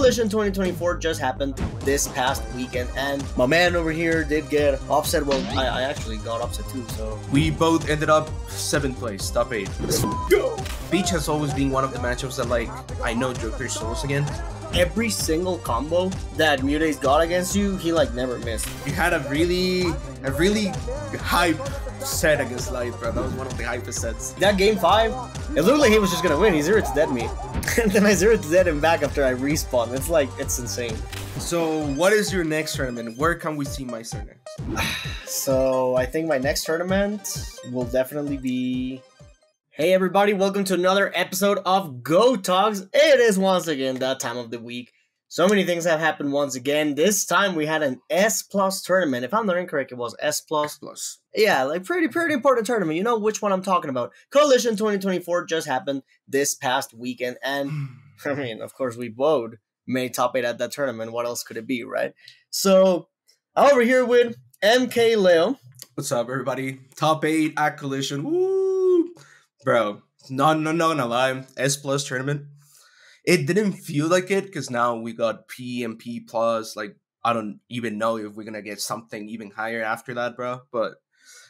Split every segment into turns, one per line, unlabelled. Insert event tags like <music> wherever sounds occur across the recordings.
Collision 2024 just happened this past weekend, and my man over here did get offset. Well, I, I actually got offset too, so
We both ended up seventh place, top eight. Let's go. Peach has always been one of the matchups that like I know Joker struggles again.
every single combo that Mute's got against you, he like never missed.
You had a really, a really hype set against Light, bro. That was one of the hypest sets.
That game five, it looked like he was just gonna win. He zeroed to dead me, and <laughs> then I zeroed to dead him back after I respawn. It's like it's insane.
So, what is your next tournament? Where can we see Maister next? <sighs>
So I think my next tournament will definitely be. Hey everybody, welcome to another episode of GOAT Talks. It is once again that time of the week. So many things have happened once again. This time we had an S plus tournament. If I'm not incorrect, it was S plus.
Plus.
Yeah, like pretty pretty important tournament. You know which one I'm talking about. Collision 2024 just happened this past weekend, and <sighs> I mean, of course, we both made top eight at that tournament. What else could it be, right? So I'm over here with MkLeo.
What's up, everybody? Top eight at Collision. Woo! Bro, no, no, no, gonna lie. S plus tournament. It didn't feel like it because now we got P and P plus. Like, I don't even know if we're gonna get something even higher after that, bro. But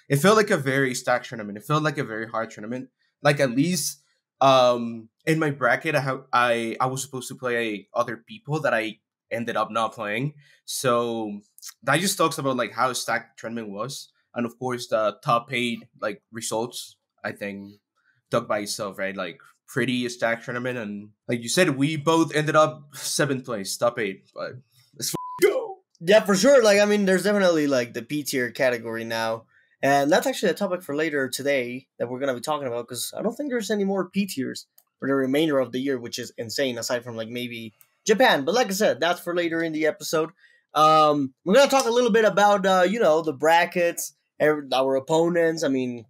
it felt like a very stacked tournament. It felt like a very hard tournament. Like, at least um in my bracket, I have, I I was supposed to play other people that I ended up not playing. So that just talks about like how stacked tournament was, and of course the top eight like results. I think talk by itself, right? Like pretty stacked tournament, and like you said, we both ended up <laughs> seventh place, top eight. But let's go.
Yeah, for sure. Like, I mean, there's definitely like the P tier category now. And that's actually a topic for later today that we're going to be talking about because I don't think there's any more P tiers for the remainder of the year, which is insane aside from like maybe Japan. But like I said, that's for later in the episode. Um, we're going to talk a little bit about, uh, you know, the brackets, our our opponents. I mean,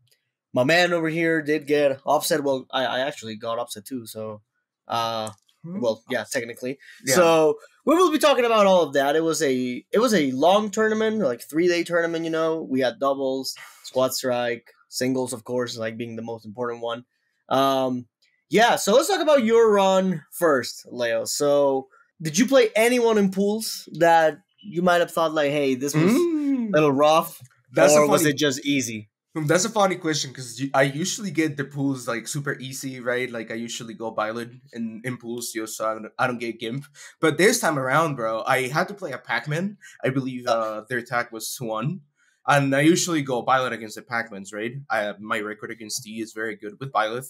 my man over here did get offset. Well, I, I actually got offset too. So, uh, well, yeah, technically.
Yeah.
So we will be talking about all of that. It was a it was a long tournament, like three day tournament. You know, we had doubles, squad strike, singles, of course, like being the most important one. Um, yeah. So let's talk about your run first, Leo. So did you play anyone in pools that you might have thought like, hey, this was
Mm.
a little rough,
That's
or
a
was it just easy?
That's a funny question because I usually get the pools like super easy, right? Like I usually go Violet in, in pools, just so I don't, I don't get Gimp. But this time around, bro, I had to play a Pac-Man. I believe uh, their attack was one. And I usually go Violet against the Pac-Mans, right? I my record against D is very good with Violet.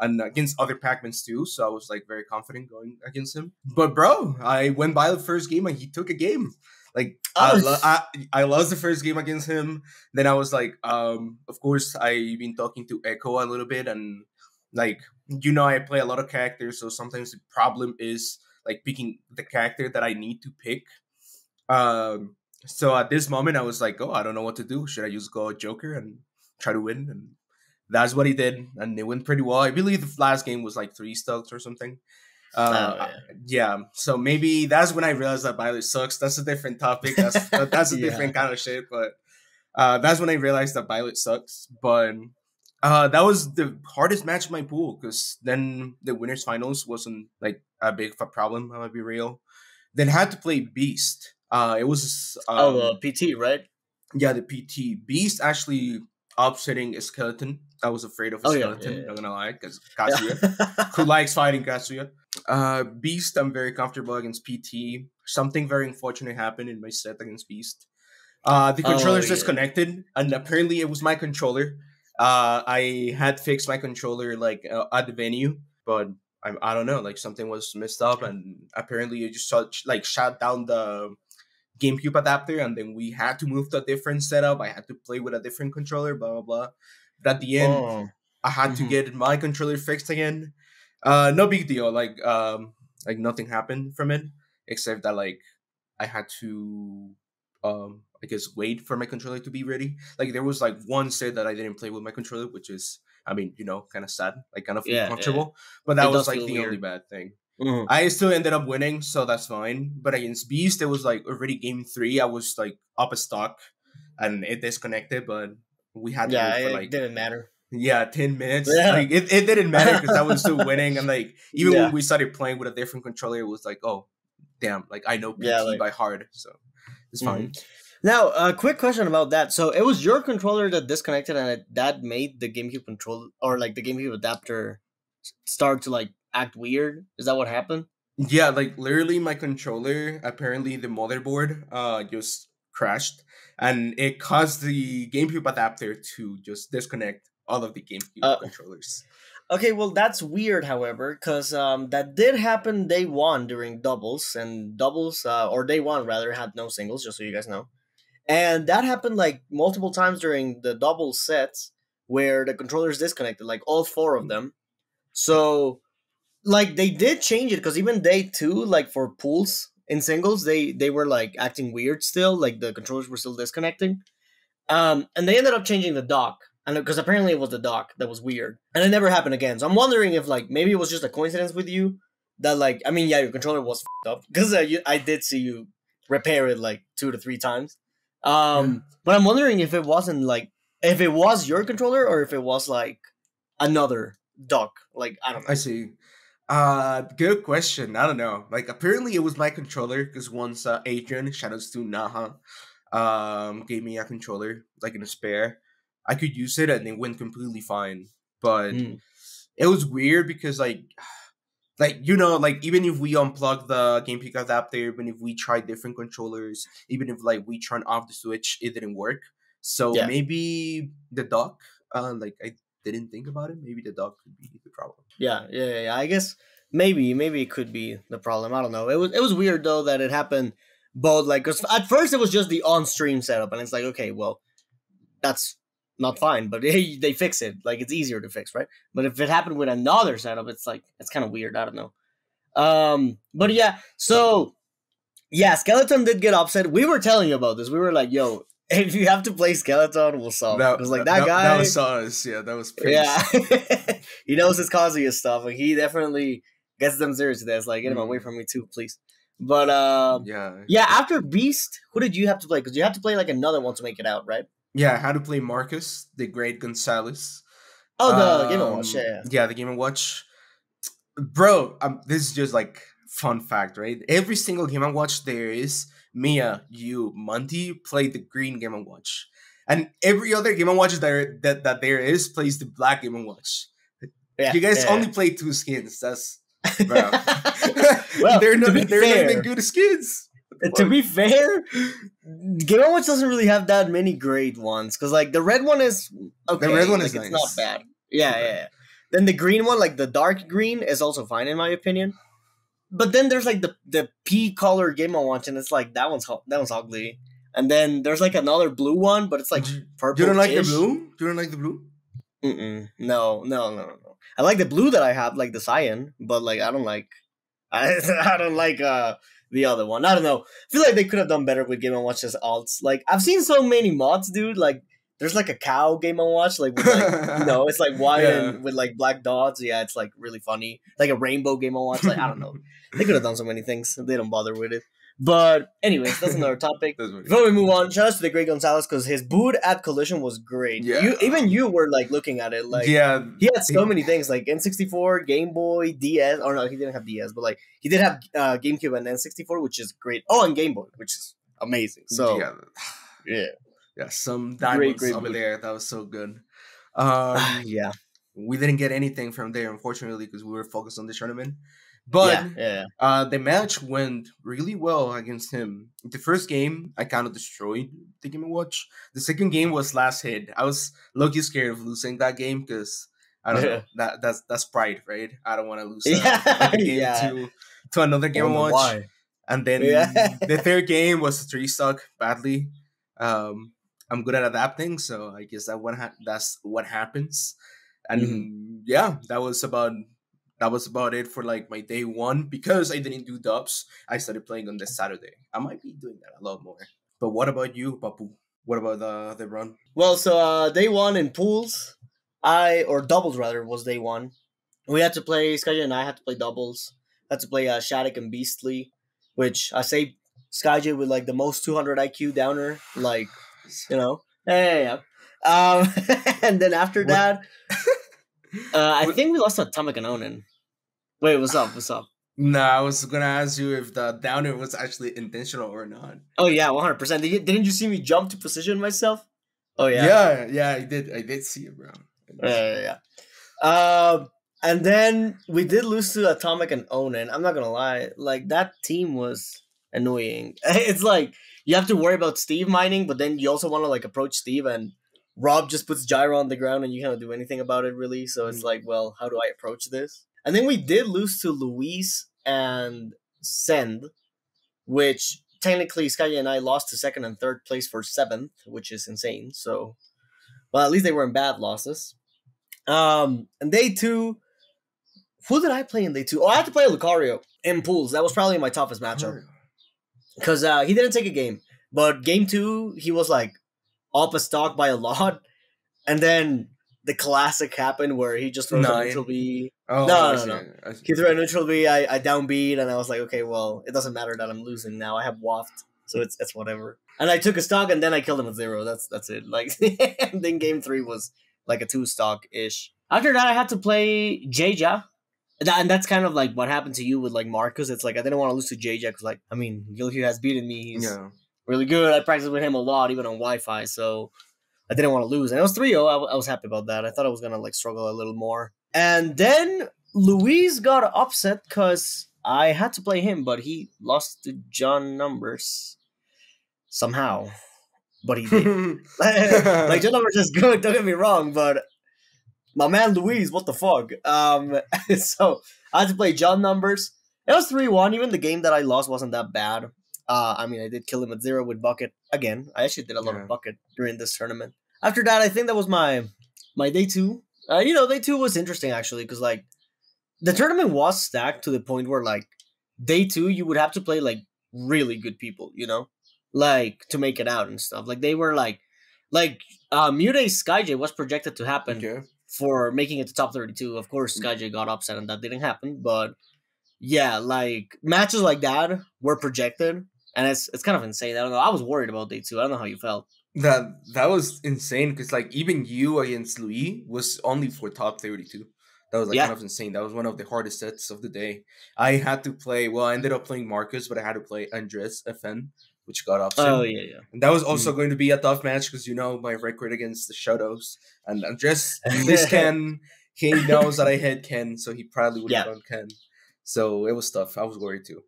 And against other Pac-Mans too, so I was like very confident going against him. But bro, I went Violet first game and he took a game. Like I,
Oh.
lo- I, I lost the first game against him then I was like, um, of course, I've been talking to Echo a little bit, and like, you know, I play a lot of characters, so sometimes the problem is like picking the character that I need to pick. Um, so at this moment, I was like, oh, I don't know what to do. Should I just go Joker and try to win? And that's what he did, and it went pretty well. I believe the last game was like three stocks or something. Uh,
Oh,
yeah. so maybe that's when I realized that Violet sucks. That's a different topic. That's <laughs> that's a
Yeah.
different kind of shit. But uh, that's when I realized that Violet sucks. But uh, that was the hardest match in my pool because then the winners finals wasn't like a big of a problem. I'm gonna be real. Then had to play Beast. Uh, it was um,
oh, uh, PT, right?
yeah the PT Beast actually upsetting a skeleton. I was afraid of a
Oh,
skeleton.
yeah, yeah.
Not gonna lie, because <laughs> Kazuya who <laughs> likes fighting Kazuya. Uh, Beast, I'm very comfortable against PT. Something very unfortunate happened in my set against Beast. Uh, the
Oh,
controller's
yeah.
disconnected, and apparently it was my controller. Uh, I had fixed my controller like uh, at the venue, but I, I don't know, like something was messed up, and apparently it just shut, like shut down the GameCube adapter, and then we had to move to a different setup. I had to play with a different controller, blah blah blah. But at the end,
Oh.
I had to
Mhm.
get my controller fixed again. Uh, no big deal. Like um, like nothing happened from it except that like I had to um, I guess wait for my controller to be ready. Like there was like one set that I didn't play with my controller, which is I mean you know kind of sad, like kind of
Yeah, yeah.
uncomfortable. But that
It
was like the only bad thing.
Mhm.
I still ended up winning, so that's fine. But against Beast, it was like already game three. I was like up a stock, and it disconnected. But we had to
Yeah, it
for like
didn't matter.
yeah, ten minutes.
Yeah.
Like it, it didn't matter because I was still <laughs> winning, and like even
Yeah.
when we started playing with a different controller, it was like, oh, damn, like I know PT
Yeah, like-
by heart, so it's fine.
Now, a quick question about that. So it was your controller that disconnected, and it, that made the GameCube control or like the GameCube adapter start to like act weird. Is that what happened?
Yeah, like literally my controller, apparently the motherboard uh just crashed and it caused the GameCube adapter to just disconnect all of the GameCube
Uh,
controllers.
Okay, well that's weird. However, because um, that did happen day one during doubles, and doubles uh, or day one rather had no singles. Just so you guys know, and that happened like multiple times during the double sets where the controllers disconnected, like all four of them. So, like they did change it because even day two, like for pools in singles, they they were like acting weird still, like the controllers were still disconnecting. Um, and they ended up changing the dock, and because apparently it was the dock that was weird, and it never happened again. So I'm wondering if like maybe it was just a coincidence with you that like I mean yeah your controller was fed up because uh, I did see you repair it like two to three times. Um, but I'm wondering if it wasn't like if it was your controller or if it was like another dock. Like I don't know.
I see. Uh, good question. I don't know. Like, apparently it was my controller because once uh, Adrian, shoutouts to Naha, um, gave me a controller like in a spare. I could use it and it went completely fine. But
Mm.
it was weird because like, <sighs> like you know, like even if we unplug the GameCube adapter, even if we tried different controllers, even if like we turned off the switch, it didn't work. So
Yeah.
maybe the dock, uh, like I didn't think about it. Maybe the dog could be the problem.
Yeah, yeah, yeah. I guess maybe maybe it could be the problem. I don't know. It was it was weird though that it happened both Like, cause at first it was just the on stream setup and it's like okay well that's not fine but <laughs> hey they fix it like it's easier to fix right but if it happened with another setup it's like it's kind of weird i don't know um but yeah so yeah skeleton did get upset we were telling you about this we were like yo if you have to play skeleton we'll solve it because like that, guy
That was us. Yeah, that was pretty
yeah <laughs> he knows his Kazuya stuff Like he definitely gets them serious to that like get him away
Mm.
from me too please but um
Yeah.
yeah, after Beast, who did you have to play? Because you have to play like another one to make it out, right?
Yeah, I had to play Marcus, the great Gonzalez.
Oh, the Game
Um,
Watch, yeah.
Yeah, the Game and Watch. Bro, um, this is just like fun fact, right? Every single Game and Watch there is, Mia, you, Monty play the green Game Watch. And every other Game Watch that, that that there is plays the black Game Watch.
yeah
you guys
yeah.
only play two skins. That's <laughs> bro. <laughs>
Well,
they're
to
not
be
they're not
fair-
even good skins.
to be fair, Game Watch doesn't really have that many great ones. Because like the red one is okay.
The red one
like,
is
it's
nice.
not bad. Yeah, yeah, yeah. Then the green one, like the dark green, is also fine in my opinion. But then there's like the the pea color Game I Watch, and it's like that one's that one's ugly. And then there's like another blue one, but it's like purple.
you don't like the blue? You don't like the blue?
Mm-mm. No, no, no, no, no. I like the blue that I have, like the cyan, but like I don't like, <laughs> I I don't like uh the other one. I don't know. I feel like they could have done better with Game and Watch as alts. Like I've seen so many mods, dude. Like there's like a cow Game and Watch, like with like <laughs> you know, it's like white
Yeah.
and with like black dots. Yeah, it's like really funny. Like a rainbow Game and Watch. Like I don't know. <laughs> They could have done so many things. They don't bother with it. But anyways, that's another topic. <laughs>
That's
Before we move on, shout out to the Great Gonzalez because his boot at Collision was great.
Yeah.
You even you were like looking at it like
yeah,
he had so many things like N64, Game Boy, DS. Or no, he didn't have DS, but like he did have uh, GameCube and N64, which is great. Oh, and Game Boy, which is amazing. So
yeah,
yeah,
yeah, some
Great,
diamonds
great
over
boot.
there. That was so good. Um,
yeah,
we didn't get anything from there, unfortunately, because we were focused on the tournament. But
yeah, yeah.
uh, the match went really well against him. The first game, I kind of destroyed the Game Watch. The second game was last hit. I was lucky scared of losing that game because I don't know <laughs> that that's that's pride, right? I don't want to lose
Yeah, <laughs>
game
yeah.
to to another Game and Watch.
why.
And then
Yeah.
the third game was a three stock badly. Um, I'm good at adapting, so I guess that what ha- that's what happens. And
Mm-hmm.
yeah, that was about that was about it for like my day one because I didn't do dubs. I started playing on this Saturday. I might be doing that a lot more. But what about you, Papu? What about the the run?
Well, so uh, day one in pools, I or doubles rather was day one. We had to play Skyja and I had to play doubles. Had to play uh, Shattuck and Beastly, which I say Skyja with like the most 200 IQ downer, like <laughs> you know. Yeah, yeah, yeah. Um, <laughs> and then after
What-
that, <laughs> uh, I
What-
think we lost to Atomic and Onin. Wait, what's up? What's up?
No, I was gonna ask you if the downer was actually intentional or not.
Oh yeah, one hundred percent. Didn't you see me jump to position myself? Oh yeah,
yeah, yeah. I did. I did see it, bro.
Yeah, yeah. yeah. Um, and then we did lose to Atomic and Onan. I'm not gonna lie, like that team was annoying. It's like you have to worry about Steve mining, but then you also want to like approach Steve and Rob just puts gyro on the ground and you can't do anything about it really. So it's mm. like, well, how do I approach this? And then we did lose to Luis and Send, which technically Sky and I lost to second and third place for seventh, which is insane. So, well, at least they weren't bad losses. Um, and day two, who did I play in day two? Oh, I had to play Lucario in pools. That was probably my toughest matchup because uh, he didn't take a game, but game two he was like up a stock by a <laughs> lot, and then the classic happened where he just throws Nine. a neutral B. Oh, no, no, no, no. He threw a neutral B. I, I downbeat, and I was like, okay, well, it doesn't matter that I'm losing now. I have waft, so it's it's whatever. And I took a stock, and then I killed him with zero. That's that's it. Like, <laughs> and then game three was like a two stock ish. After that, I had to play Jaja. And that's kind of like what happened to you with like Marcus. It's like I didn't want to lose to Jaja because like I mean Gilhue has beaten me. He's yeah. really good. I practiced with him a lot, even on Wi-Fi. So I didn't want to lose. And it was 3 0. I, I was happy about that. I thought I was going to like struggle a little more. And then Luis got upset because I had to play him, but he lost to John Numbers somehow. But he did. <laughs> <laughs> like, John Numbers is good, don't get me wrong, but my man Luis, what the fuck? Um, <laughs> so I had to play John Numbers. It was 3 1. Even the game that I lost wasn't that bad. Uh, I mean, I did kill him at zero with bucket again. I actually did a lot yeah. of bucket during this tournament. After that, I think that was my my day two. Uh, you know, day two was interesting actually because like the tournament was stacked to the point where like day two you would have to play like really good people, you know, like to make it out and stuff. Like they were like like uh Mute Skyj was projected to happen okay. For making it to top thirty two. Of course, mm. Skyj got upset and that didn't happen, but yeah, like matches like that were projected and it's it's kind of insane. I don't know. I was worried about day two. I don't know how you felt.
That that was insane because like even you against Louis was only for top thirty two. That was like yeah. kind of insane. That was one of the hardest sets of the day. I had to play. Well, I ended up playing Marcus, but I had to play Andres FN, which got off.
Oh yeah, yeah.
And that was also mm-hmm. going to be a tough match because you know my record against the Shotos and Andres. <laughs> this Ken, he knows that I hit <laughs> Ken, so he probably would have yeah. done Ken. So it was tough. I was worried too.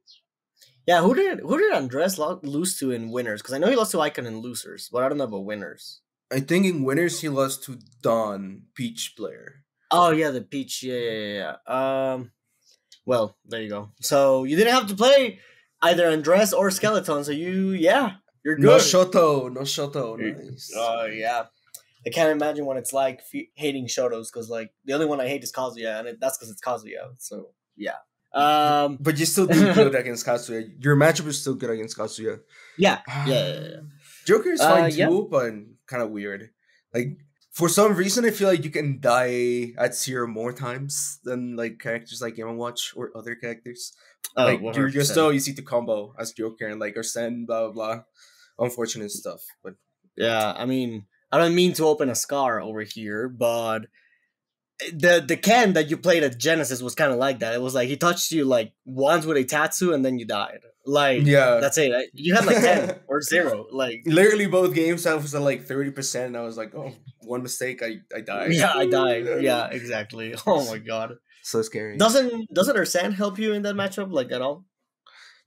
Yeah, who did who did Andres lose to in winners? Because I know he lost to Icon in losers, but I don't know about winners.
I think in winners he lost to Don Peach player.
Oh yeah, the Peach. Yeah, yeah, yeah. Um, well, there you go. So you didn't have to play either Andres or Skeleton. So you, yeah, you're good.
No Shoto, no Shoto. Nice.
Oh yeah. I can't imagine what it's like hating Shotos because like the only one I hate is Kazuya, and it, that's because it's Kazuya. So yeah. Um,
but you still do good <laughs> against Kazuya. Your matchup is still good against Kazuya.
Yeah, yeah, <sighs> yeah. yeah.
Joker is fine uh, too, but kind of weird. Like for some reason, I feel like you can die at zero more times than like characters like Game Watch or other characters. Oh, like you you're, you're still easy to combo as Joker and like Arsene, blah blah blah. Unfortunate stuff, but
yeah, I mean, I don't mean to open a scar over here, but the the Ken that you played at Genesis was kind of like that. It was like he touched you like once with a Tatsu and then you died. Like yeah, that's it. You had like ten <laughs> or zero. Like
literally both games I was at like thirty percent. And I was like, oh, one mistake, I I died.
Yeah, I died. <laughs> yeah, exactly. Oh my god,
so scary.
Doesn't doesn't Arsene help you in that matchup like at all?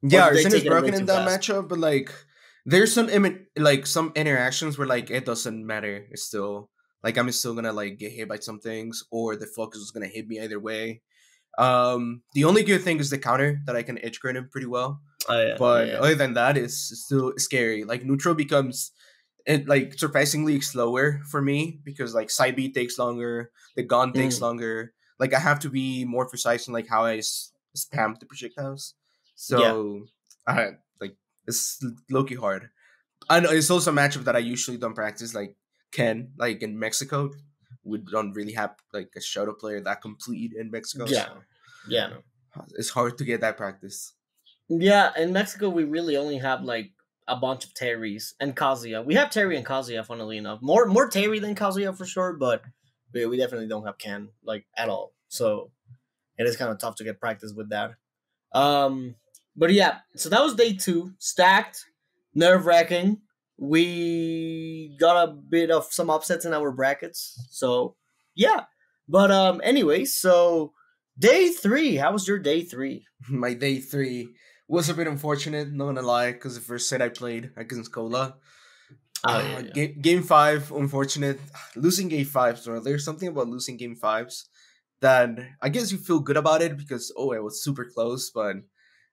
Yeah, Arsene is broken in that fast? matchup, but like there's some Im- like some interactions where like it doesn't matter. It's still like I'm still gonna like get hit by some things, or the focus is gonna hit me either way. Um, the only good thing is the counter that I can edge guard him pretty well. Oh, yeah, but yeah. other than that, it's still scary. Like neutral becomes it like surprisingly slower for me because like side B takes longer, the gun takes mm. longer. Like I have to be more precise in like how I s- spam the projectiles. So yeah. I like it's low key hard. And it's also a matchup that I usually don't practice. Like Ken, like in Mexico. We don't really have like a Shoto player that complete in Mexico.
Yeah, so yeah, no.
it's hard to get that practice.
Yeah, in Mexico we really only have like a bunch of Terrys and Kazuya. We have Terry and Kazuya, funnily enough. More more Terry than Kazuya for sure, but we, we definitely don't have Ken like at all. So it is kind of tough to get practice with that. Um, but yeah, so that was day two. Stacked, nerve wracking. We got a bit of some upsets in our brackets. So yeah. But um anyway, so day three. How was your day three? <laughs>
My day three was a bit unfortunate, not gonna lie, because the first set I played against Cola.
Oh,
uh,
yeah, yeah.
Game, game five, unfortunate. <sighs> Losing game fives, so there's something about losing game fives that I guess you feel good about it because oh, it was super close, but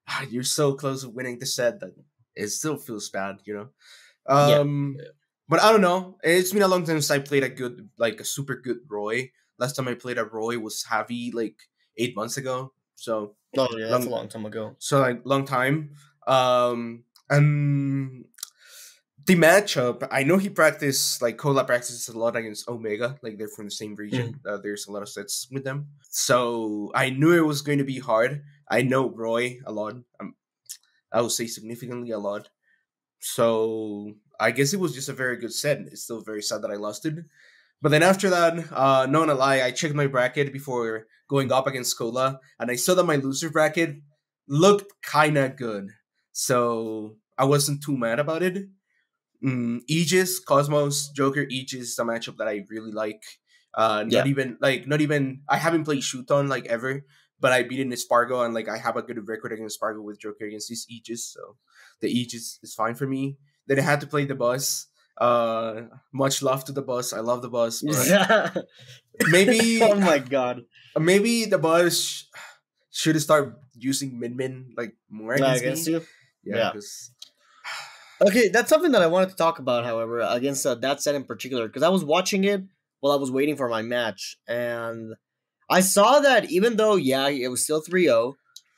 ah, <sighs> you're so close to winning the set that it still feels bad, you know. Um,
yeah.
but I don't know. It's been a long time since I played a good, like a super good Roy. Last time I played a Roy was heavy, like eight months ago. So
Oh yeah, that's a
long-
long time ago.
so like long time. Um, and the matchup, I know he practiced like Cola practices a lot against Omega, like they're from the same region. Uh, there's a lot of sets with them, so I knew it was going to be hard. I know Roy a lot. Um, I would say significantly a lot. So I guess it was just a very good set. It's still very sad that I lost it. But then after that, uh, not gonna lie, I checked my bracket before going up against Cola, and I saw that my loser bracket looked kind of good. So I wasn't too mad about it. Mm, Aegis, Cosmos, Joker, Aegis is a matchup that I really like. Uh, not
Yeah.
even like not even I haven't played Shuton like ever, but I beat in Espargo and like I have a good record against Espargo with Joker against this Aegis, so the Aegis is fine for me. Then I had to play Dabuz. Uh, much love to Dabuz. I love Dabuz. <laughs> Maybe <laughs>
oh my god.
maybe Dabuz should start using Min Min like more against,
against you.
Yeah,
Yeah. Okay, that's something that I wanted to talk about, however, against uh, that set in particular, because I was watching it while I was waiting for my match, and I saw that even though, yeah, it was still 3 0,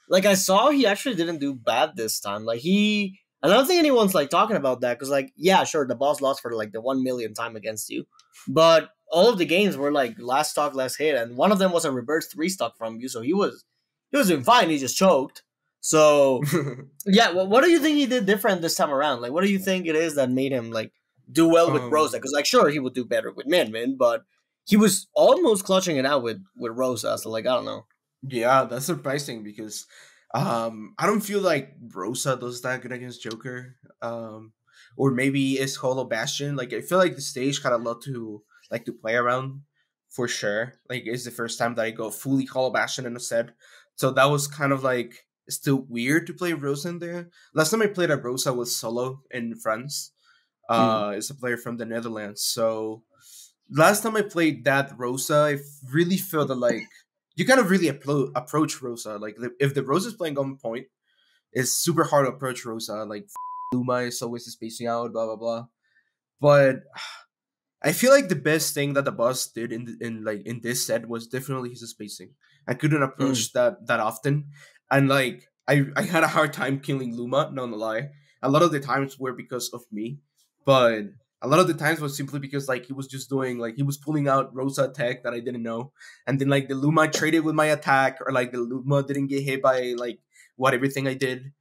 like, I saw he actually didn't do bad this time. Like, he. And I don't think anyone's, like, talking about that, because, like, yeah, sure, Dabuz lost for, like, the 1 million time against you, but all of the games were, like, last stock, last hit, and one of them was a reverse 3 stock from you, so he was. He was doing fine, he just choked. So, <laughs> yeah, well, what do you think he did different this time around? Like, what do you think it is that made him like do well with
Um,
Rosa? Because like, sure, he would do better with Min, but he was almost clutching it out with with Rosa. So like, I don't know.
Yeah, that's surprising because um I don't feel like Rosa does that good against Joker. Um or maybe it's Hollow Bastion. Like I feel like the stage got a lot to like to play around for sure. Like it's the first time that I go fully Hollow Bastion in a set. So that was kind of like still weird to play Rosa in there. Last time I played a Rosa was solo in France. Uh it's a player from the Netherlands. So last time I played that Rosa, I really felt that like you kind of really appro- approach Rosa. Like the- if the Rosa is playing on point, it's super hard to approach Rosa. Like Luma is always spacing out, blah blah blah. But I feel like the best thing that Dabuz did in the, in like in this set was definitely his spacing. I couldn't approach that that often, and like I I had a hard time killing Luma. Not gonna lie, a lot of the times were because of me, but a lot of the times was simply because like he was just doing like he was pulling out Rosa attack that I didn't know, and then like the Luma traded with my attack, or like the Luma didn't get hit by like what everything I did.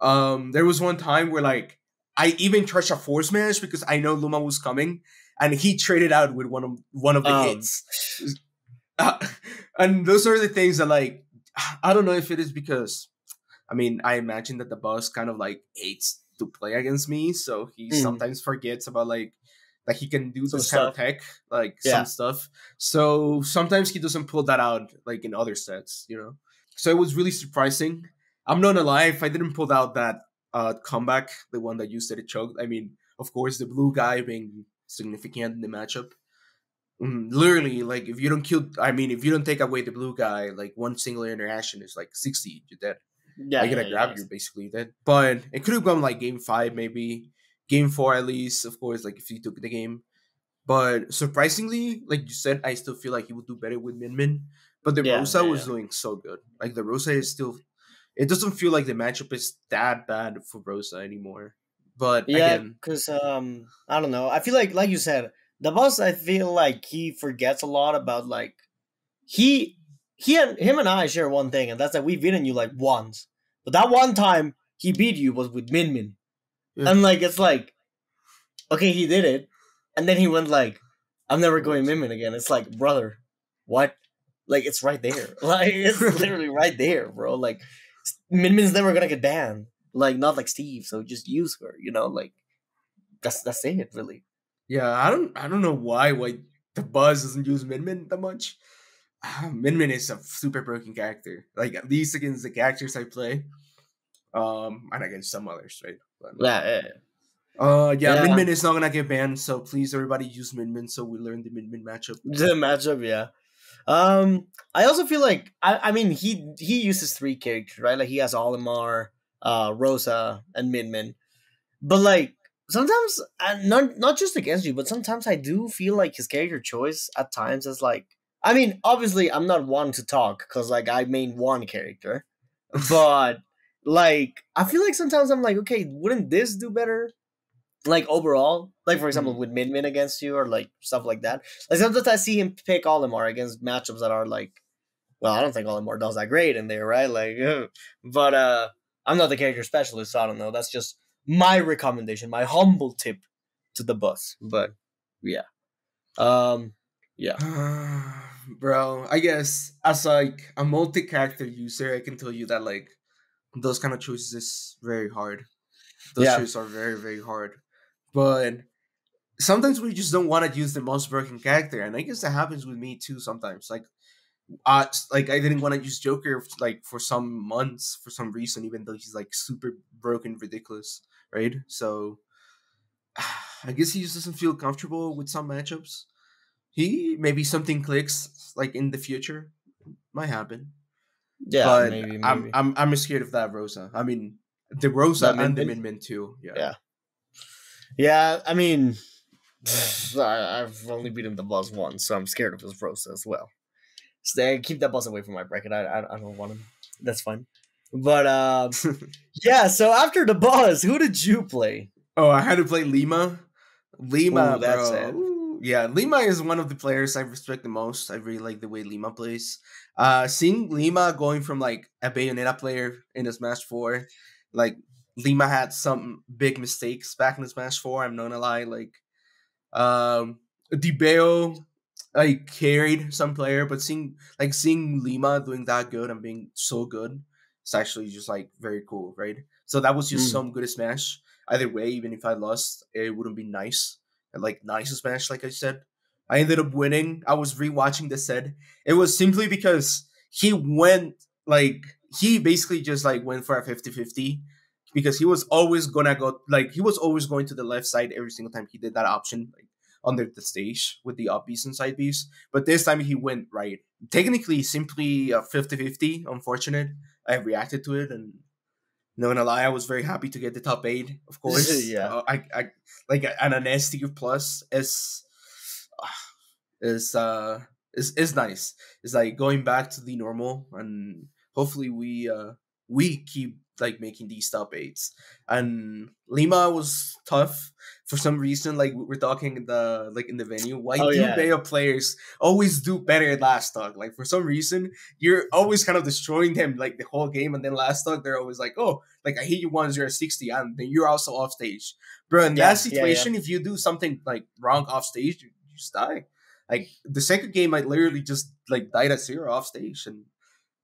Um, there was one time where like I even tried a force smash because I know Luma was coming, and he traded out with one of one of the
Um,
hits. Uh, <laughs> and those are the things that like I don't know if it is because I mean I imagine that Dabuz kind of like hates to play against me, so he
Mm.
sometimes forgets about like that he can do
Some
this kind of tech, like
Yeah.
some stuff. So sometimes he doesn't pull that out like in other sets, you know. So it was really surprising. I'm not if I didn't pull out that uh comeback, the one that you said it choked. I mean, of course, the blue guy being significant in the matchup. Mm, literally, like if you don't kill, I mean, if you don't take away the blue guy, like one single interaction is like sixty. You're dead.
Yeah,
I gotta
yeah,
grab
yeah.
you basically dead. But it could have gone like game five, maybe game four at least. Of course, like if he took the game. But surprisingly, like you said, I still feel like he would do better with Min Min. But the
Yeah,
Rosa was doing so good. Like the Rosa is still. It doesn't feel like the matchup is that bad for Rosa anymore. But
Yeah, because um, I don't know. I feel like, like you said, Dabuz. I feel like he forgets a lot about like he he and him and I share one thing, and that's that we've beaten you like once. But that one time he beat you was with Min Min,
Yeah.
and like it's like, okay, he did it, and then he went like, I'm never going Min Min again. It's like, brother, what? Like it's right there. <laughs> Like it's <laughs> literally right there, bro. Like Min Min's never gonna get banned. Like not like Steve, so just use her. You know, like that's that's it really.
Yeah, I don't I don't know why why Dabuz doesn't use Min Min that much. Ah, Min Min is a super broken character. Like at least against the characters I play. Um and against some others, right? But,
Yeah, yeah,
uh yeah,
Yeah.
Min Min is not gonna get banned, so please everybody use Min Min so we learn the Min Min matchup. <laughs>
the matchup, yeah. Um, I also feel like I, I mean he he uses three characters, right? Like he has Olimar, uh, Rosa, and Min Min. But like sometimes, and not not just against you, but sometimes I do feel like his character choice at times is like. I mean, obviously, I'm not one to talk because like I main one character, but like I feel like sometimes I'm like, okay, wouldn't this do better? Like overall, like for example, with Min Min against you or like stuff like that. Like sometimes I see him pick Olimar against matchups that are like, well, I don't think Olimar does that great in there, right? Like, <laughs> but uh, I'm not the character specialist, so I don't know. That's just my recommendation, my humble tip to Dabuz. But yeah, um, yeah, <sighs>
Bro, I guess as like a multi-character user, I can tell you that like those kind of choices is very hard. Those
Yeah.
choices are very very hard. But sometimes we just don't want to use the most broken character, and I guess that happens with me too sometimes. Like, uh, like I didn't want to use Joker like for some months for some reason, even though he's like super broken, ridiculous, right? So <sighs> I guess he just doesn't feel comfortable with some matchups. He maybe something clicks like in the future, might happen.
yeah,
but
maybe, maybe.
I'm I'm I'm scared of that Rosa. I mean the Rosa and the
Min
Min too. Yeah.
Yeah. yeah, I mean, <sighs> I, I've only beaten Dabuz once, so I'm scared of his Rosa as well. Stay, keep that Buzz away from my bracket. I, I, I don't want him. That's fine. But um, yeah. So after Dabuz, who did you play?
Oh, I had to play Lima. Lima,
Ooh, that's
bro.
it.
Ooh, Yeah, Lima is one of the players I respect the most. I really like the way Lima plays. Uh, seeing Lima going from like a Bayonetta player in his Smash Four, like Lima had some big mistakes back in the Smash Four. I'm not gonna lie. Like, um, Debeo like carried some player, but seeing like seeing Lima doing that good and being so good, it's actually just like very cool, right? So that was just
Mm.
some good Smash. Either way, even if I lost, it wouldn't be nice. Like nice Smash, like I said. I ended up winning. I was rewatching the set. It was simply because he went like he basically just like went for a 50-50 because he was always gonna go like he was always going to the left side every single time he did that option like under the stage with the up beast and side. But this time he went right. Technically simply a 50-50, unfortunate. I reacted to it and no gonna lie, I was very happy to get the top eight, of <laughs> course.
Yeah.
Uh, I, I like an tier plus is is uh is is nice. It's like going back to the normal and hopefully we uh we keep like making these top eights. And Lima was tough for some reason. Like we're talking the like in the venue. Why
Oh,
do
yeah.
Bayo players always do better at last talk? Like for some reason, you're always kind of destroying them like the whole game, and then last talk they're always like, oh, like I hit you once, you're at 60, and then you're also off stage. Bro, in
Yeah,
that
yeah, yeah.
situation, if you do something like wrong off stage, you, you just die. Like the second game, I literally just like died at zero off stage, and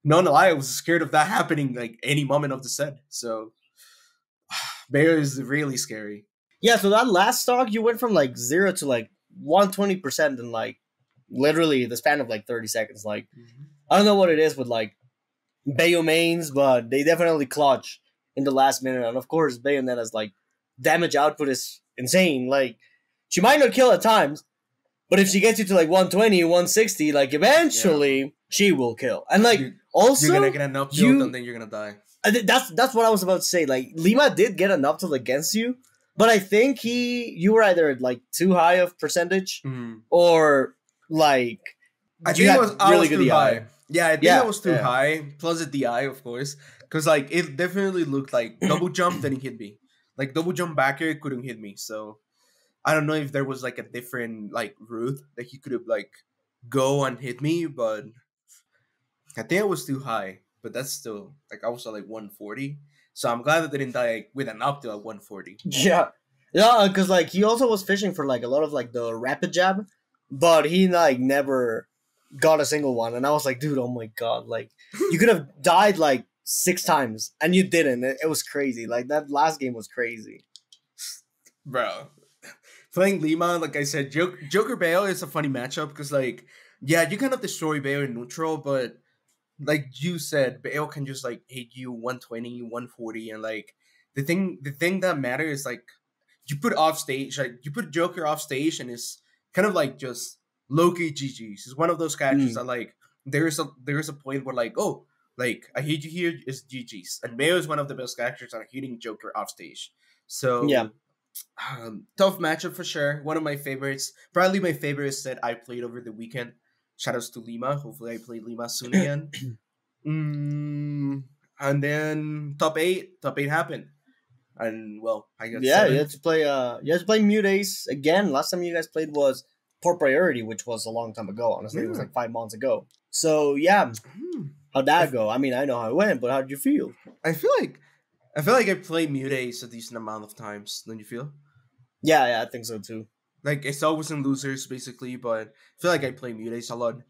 no, no lie, I was scared of that happening like any moment of the set. So <sighs> Bear is really scary.
Yeah, so that last stock, you went from like zero to like one twenty percent in like literally the span of like thirty seconds. Like mm-hmm. I don't know what it is with like Bayo mains, but they definitely clutch in the last minute. And of course, Bayonetta's like damage output is insane. Like she might not kill at times, but if she gets you to like 120, 160, like eventually she will kill. And like
You-
also
you're gonna get an up
you-
and then you're gonna die.
That's that's what I was about to say. Like Lima did get up tilt against you, but I think he you were either like too high of percentage
Mhm.
or like
I think
had
I was, I
really
was
good
too high. Yeah, I think
Yeah,
I was too
yeah.
high. Plus the DI, of course, because like it definitely looked like <clears throat> double jump didn't hit me. Like double jump back air couldn't hit me. So I don't know if there was like a different like route that he could have like go and hit me, but I think I was too high. But that's still like I was at like 140. So I'm glad that they didn't die with an up to at 140.
yeah yeah because like he also was fishing for like a lot of like the rapid jab, but he like never got a single one, and I was like, dude, oh my god, like you could have <laughs> died like six times and you didn't. It, it was crazy. Like that last game was crazy.
bro. Playing Lima, like I said, Joker, Joker Bale is a funny matchup because, like, yeah, you kind of destroy Bale in neutral, but like you said, Bale can just like hit you 120, 140, and like the thing, the thing that matters is like you put off stage, like you put Joker off stage, and it's kind of like just Loki GG's. It's one of those characters
Mm.
that like there's a there's a point where like oh like I hate you here is GG's, and Bale is one of the best characters are hitting Joker off stage. So
Yeah.
um, tough matchup for sure. One of my favorites, probably my favorite set I played over the weekend. Shoutouts to Lima. Hopefully, I play Lima soon <clears throat> again. mm, and then top eight, top eight happened, and well, I got
Yeah,
seven.
you had to play. Uh, you had to play Mute Ace again. Last time you guys played was Port Priority, which was a long time ago. Honestly, it was like five months ago. So yeah,
Hmm.
how'd that go? I mean, I know how it went, but how did you feel?
I feel like I feel like I played Mute Ace a decent amount of times. Don't you feel?
Yeah, yeah, I think so too.
Like it's always in losers basically, but I feel like I play Mute Ace a lot.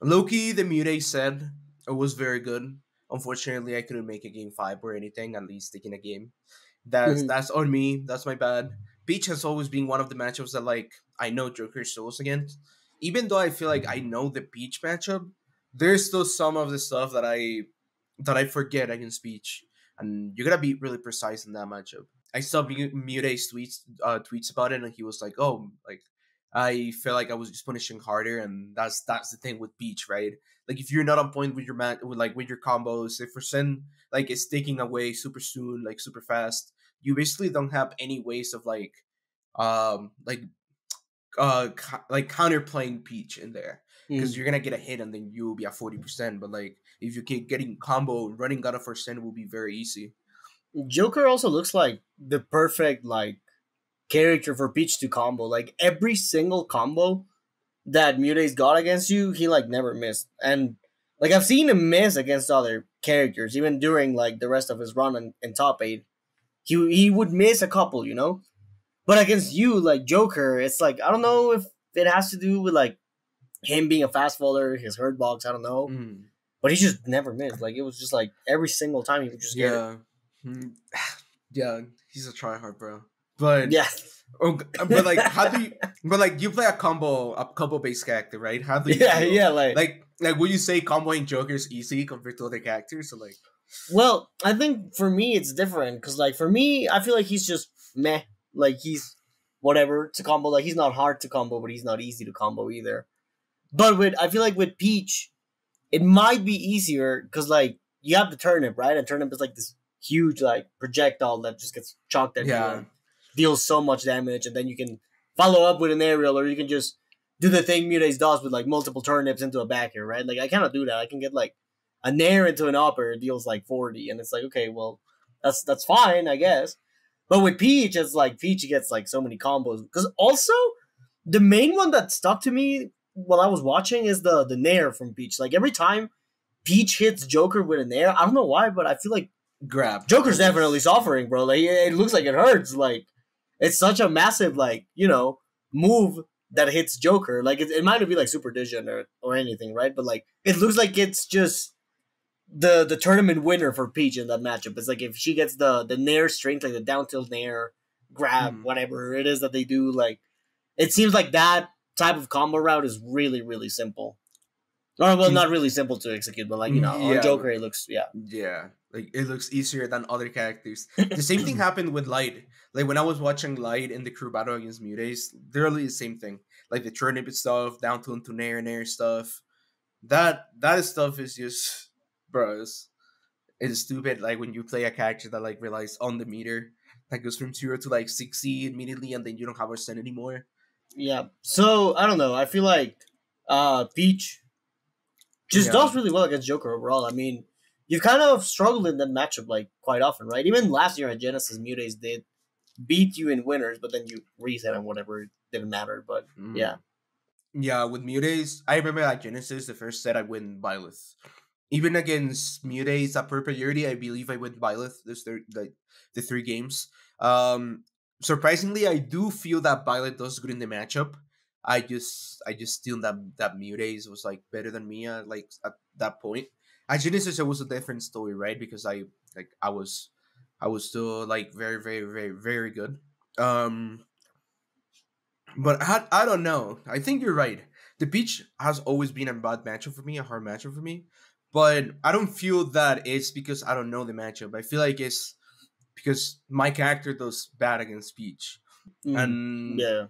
Loki, the Mute said it was very good. Unfortunately, I couldn't make a game five or anything. At least taking a game. That's
Mhm.
that's on me. That's my bad. Peach has always been one of the matchups that like I know Joker struggles against. Even though I feel like I know the Peach matchup, there's still some of the stuff that I that I forget against Peach, and you gotta be really precise in that matchup. I saw Mute's tweets uh, tweets about it, and he was like, "Oh, like I feel like I was just punishing harder, and that's that's the thing with Peach, right? Like if you're not on point with your man, with like with your combos, if for Sin like it's taking away super soon, like super fast, you basically don't have any ways of like, um, like, uh, co- like counterplaying Peach in there because
Mm.
you're gonna get a hit and then you will be at forty percent. But like if you keep getting combo, running God of Sin will be very easy.
Joker also looks like the perfect like character for Peach to combo. Like every single combo that Mute's got against you, he like never missed. And like I've seen him miss against other characters, even during like the rest of his run in, in top eight. He he would miss a couple, you know? But against you, like Joker, it's like I don't know if it has to do with like him being a fast faller, his hurt box, I don't know.
Mm.
But he just never missed. Like it was just like every single time he would just get it. <sighs>
Yeah. He's a tryhard, bro. But
Yeah.
oh, g- uh, but like, how do you? <laughs> But like, you play a combo, a combo based character, right? How do you?
Yeah,
feel?
yeah, like
Like, like, would you say comboing Joker is easy compared to other characters? So like,
Well, I think for me it's different because, like, for me, I feel like he's just meh. Like he's whatever to combo. Like he's not hard to combo, but he's not easy to combo either. But with I feel like with Peach, it might be easier because like you have the turnip, right? And turnip is like this huge like projectile that just gets chalked at you and deals so much damage, and then you can follow up with an aerial, or you can just do the thing Mutes does with like multiple turnips into a back air, right? Like I cannot do that. I can get like a nair into an upper deals like 40 and it's like okay well that's that's fine i guess. But with peach it's like peach gets like so many combos. Because also the main one that stuck to me while i was watching is the the nair from peach. Like every time peach hits joker with a nair i don't know why but i feel like
grab.
joker's definitely suffering bro like it, looks like it hurts like it's such a massive like you know move that hits joker like it, it might not be like super vision or or anything right but like it looks like it's just the the tournament winner for Peach in that matchup. It's like if she gets the the nair strength, like the down tilt nair, grab,
Hmm.
whatever it is that they do, like it seems like that type of combo route is really really simple. Or well, not really simple to execute, but like you know,
Yeah.
on Joker it looks yeah.
Yeah, like it looks easier than other characters. the same thing <coughs> happened with Light. Like when I was watching Light in the crew battle against Mutes, literally the same thing. Like the turnip stuff, down to into nair nair stuff. That that stuff is just, bro, it's, stupid. Like when you play a character that like relies on the meter, that goes from zero to like sixty immediately, and then you don't have a percent anymore.
Yeah. So I don't know. I feel like uh Peach just
Yeah.
does really well against Joker overall. I mean, you kind of struggled in that matchup like quite often, right? Even last year at Genesis, Mutes did beat you in winners, but then you reset and whatever it didn't matter. But
Mm.
yeah.
Yeah, with Mutes, I remember at Genesis, the first set I win Byleth. Even against Mutes at Port Priority, I believe I win Byleth. This third, like the three games. Um, surprisingly, I do feel that Byleth does good in the matchup. I just, I just feel that that Mutes was like better than me at like at that point. At Genesis, it was a different story, right? Because I like I was, I was still like very, very, very, very good. Um, but I, I don't know. I think you're right. The Peach has always been a bad matchup for me, a hard matchup for me. But I don't feel that it's because I don't know the matchup. I feel like it's because my character does bad against Peach.
Mm,
And
yeah.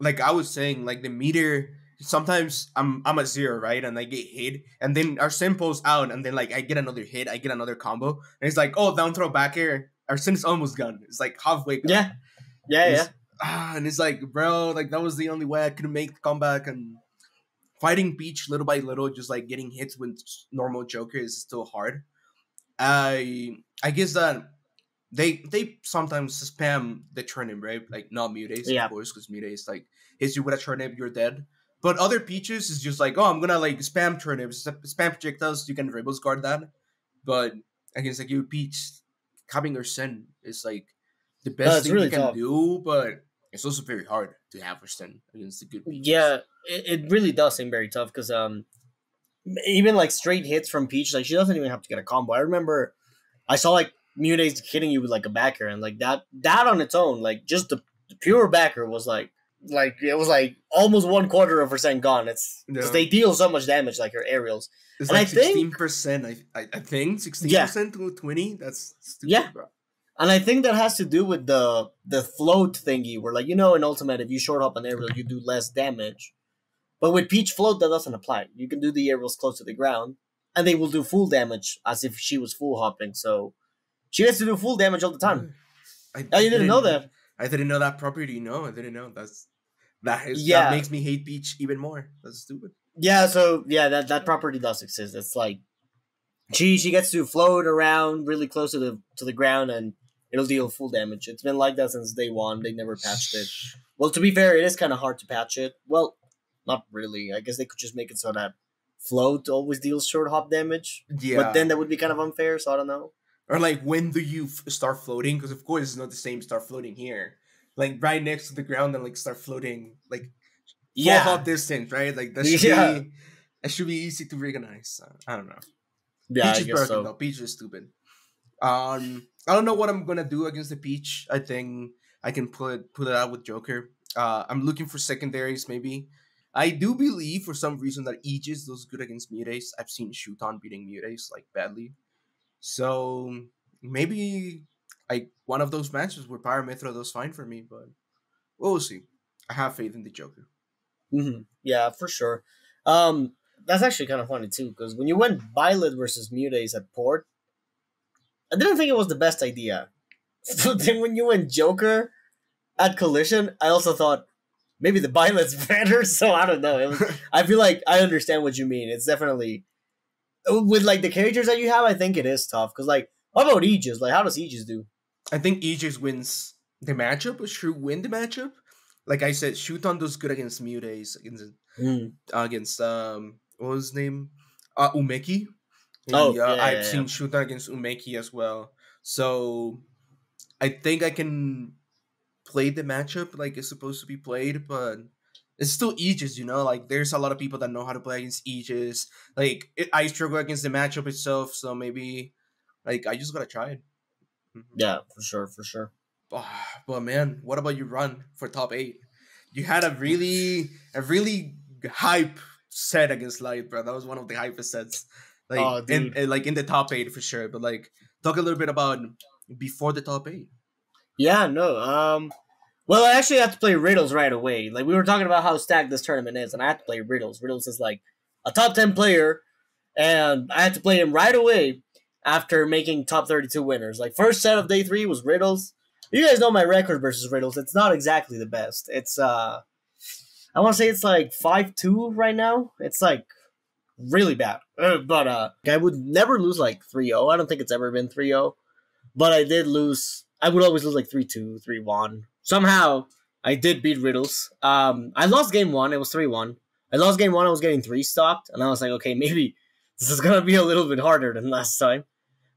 like I was saying, like the meter sometimes I'm I'm a zero, right? And I get hit, and then our simpo's out, and then like I get another hit, I get another combo, and it's like, oh, down throw back air. Arsene's almost gone. It's like halfway gone.
Yeah. Yeah, yeah.
Ah, and it's like, bro, like that was the only way I could make the comeback and fighting Peach little by little, just like getting hits with normal Joker is still hard. I I guess that they they sometimes spam the turnip, right? Like not MuteAce,
Yeah.
of course, because MuteAce like hits you with a turnip, you're dead. But other peaches is just like, oh, I'm gonna like spam turnips, spam projectiles, you can Rebel's Guard that. But against like you peach, having Arsene is like the best thing
really
you can
tough.
do, but it's also very hard to have Arsene against the good peaches.
Yeah, it, it really does seem very tough because um, even like straight hits from Peach, like she doesn't even have to get a combo. I remember I saw like MuteAce hitting you with like a back air, and like that that on its own, like just the, the pure back air was like like it was like almost one quarter of percent gone. It's because
Yeah.
they deal so much damage, like her aerials.
It's
And I
like
think-
sixteen percent. I, I I think sixteen percent to twenty. That's stupid,
Yeah.
bro.
And I think that has to do with the the float thingy, where like you know in Ultimate, if you short hop an aerial, you do less damage. But with Peach float, that doesn't apply. You can do the aerials close to the ground, and they will do full damage as if she was full hopping. So she gets to do full damage all the time.
I,
Oh, you didn't know that?
I didn't know that property. No, I didn't know. That's that is
Yeah.
that makes me hate Peach even more. That's stupid.
Yeah, so yeah, that that property does exist. It's like she she gets to float around really close to the to the ground, and it'll deal full damage. It's been like that since day one. They never patched it. Well, to be fair, it is kind of hard to patch it. Well, not really. I guess they could just make it so that float always deals short hop damage.
Yeah,
But then that would be kind of unfair, so I don't know.
or like when do you f- start floating? Because of course it's not the same. Start floating here, like right next to the ground, and like start floating like full
Yeah.
hop distance, right? Like that should
Yeah.
be that should be easy to recognize. Uh, I don't know.
Yeah,
Peach
I
is
guess
broken
so.
though. Peach is stupid. Um, I don't know what I'm gonna do against the Peach. I think I can put it put it out with Joker. Uh, I'm looking for secondaries maybe. I do believe for some reason that Aegis does good against MuteAce. I've seen Shuton beating MuteAce like badly. So maybe like one of those matches where Pyra Mythra does fine for me, but we'll see. I have faith in the Joker.
hmm Yeah, for sure. Um, that's actually kind of funny too, because when you went Byleth versus MuteAce at Port, I didn't think it was the best idea. <laughs> So then when you went Joker at Collision, I also thought maybe the Byleth's <laughs> better. So I don't know. Was, <laughs> I feel like I understand what you mean. It's definitely with like the characters that you have. I think it is tough because like, how about Aegis? Like, how does Aegis do?
I think Aegis wins the matchup, should win the matchup. Like I said, Shuton does good against MuteAce, against
Mm.
against um what was his name? Uh Umeki.
Oh,
yeah,
yeah,
I've
yeah,
seen
yeah.
Shuton against Umeki as well. So I think I can play the matchup like it's supposed to be played, but it's still Aegis, you know. Like there's a lot of people that know how to play against Aegis. Like it, I struggle against the matchup itself, so maybe like I just gotta try it. Mhm.
Yeah, for sure, for sure.
Ah, but man, what about your run for top eight? You had a really, a really hype set against Light, bro. That was one of the hypest sets, like
Oh,
in, in- like in the top eight for sure. But like, talk a little bit about before the top eight.
Yeah, no. Um, well, I actually have to play riddles right away. Like we were talking about how stacked this tournament is, and I have to play riddles. Riddles is like a top ten player, and I had to play him right away after making top thirty-two winners. Like first set of day three was riddles. You guys know my record versus riddles. It's not exactly the best. It's uh, I want to say it's like five two right now. It's like really bad. Uh, but uh, I would never lose like 3-0. I don't think it's ever been 3-0. But I did lose. I would always lose like 3-2, 3-1. Somehow I did beat Riddles. Um, I lost game one. It was 3-1. I lost game one. I was getting three stocked, and I was like, okay, maybe this is gonna be a little bit harder than last time.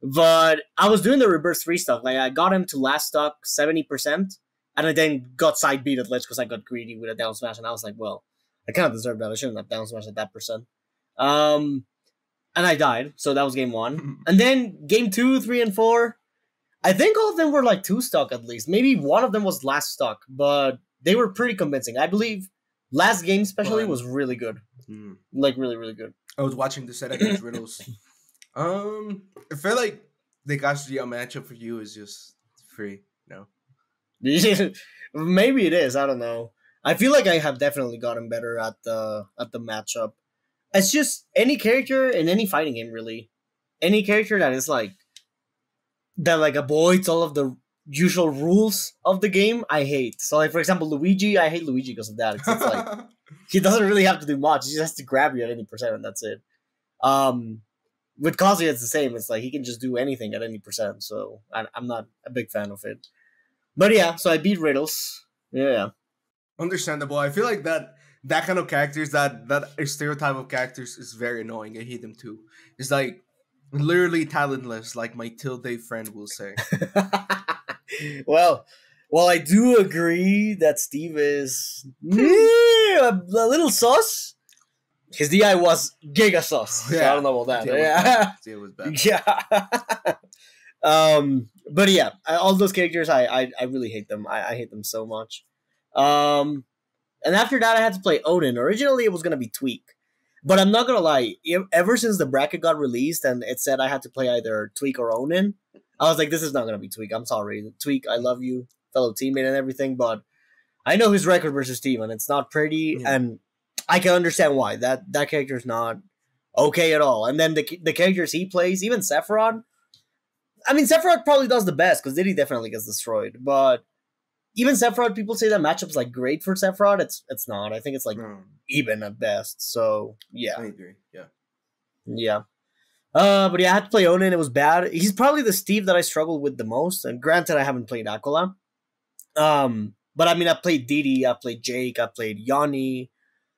But I was doing the reverse three stock. Like I got him to last stock seventy percent, and I then got side beat at ledge because I got greedy with a down smash, and I was like, well, I kind of deserved that. I shouldn't have down smashed at that percent. Um, and I died. So that was game one. And then game two, three, and four, I think all of them were like two stock at least. Maybe one of them was last stock, but they were pretty convincing. I believe last game especially was really good,
Hmm.
like really really good.
I was watching the set against Riddles. <coughs> Um, I feel like the Kazuya matchup for you is just free. No. <laughs>
Maybe it is. I don't know. I feel like I have definitely gotten better at the at the matchup. It's just any character in any fighting game, really. Any character that is like that like avoids all of the usual rules of the game, I hate. So like for example, Luigi, I hate Luigi because of that. It's, it's like <laughs> he doesn't really have to do much. He just has to grab you at any percent, and that's it. Um, with Kazuya, it's the same. It's like he can just do anything at any percent. So I, I'm not a big fan of it. But yeah, so I beat Riddles. Yeah,
Understandable. I feel like that that kind of characters, that that stereotype of characters, is very annoying. I hate them too. It's like literally talentless, like my tilde friend will say. <laughs>
well, well, I do agree that Steve is a, little sauce. His DI was giga sus. So I don't know about that. Yeah.
was bad.
Yeah. <laughs> <laughs> um, but yeah, I, all those characters, I, I, I really hate them. I, I hate them so much. Um, and after that, I had to play Onin. Originally, it was gonna be Tweek, but I'm not gonna lie. Ever since the bracket got released and it said I had to play either Tweek or Onin, I was like, this is not gonna be Tweek. I'm sorry, Tweek. I love you, fellow teammate, and everything, but I know his record versus Steve, and it's not pretty,
Yeah.
and I can understand why that that character's not okay at all. And then the the characters he plays, even Sephiroth. I mean, Sephiroth probably does the best because Diddy definitely gets destroyed. But even Sephiroth, people say that matchup's like great for Sephiroth. It's it's not. I think it's like
No,
even at best. So yeah,
I agree. Yeah.
yeah. Uh, but yeah, I had to play Onin. It was bad. He's probably the Steve that I struggled with the most. And granted, I haven't played Acola. Um, but I mean, I played Didi. I played Jake. I played Yanni.